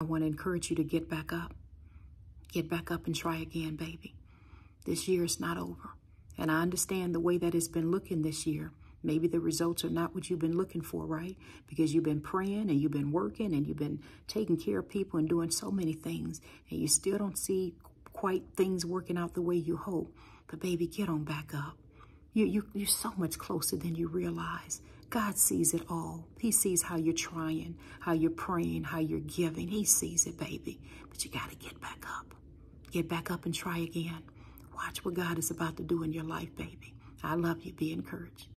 I want to encourage you to get back up. Get back up and try again, baby. This year is not over. And I understand the way that it's been looking this year. Maybe the results are not what you've been looking for, right? Because you've been praying and you've been working and you've been taking care of people and doing so many things. And you still don't see quite things working out the way you hope. But baby, get on back up. You, you, you're so much closer than you realize. God sees it all. He sees how you're trying, how you're praying, how you're giving. He sees it, baby. But you got to get back up. Get back up and try again. Watch what God is about to do in your life, baby. I love you. Be encouraged.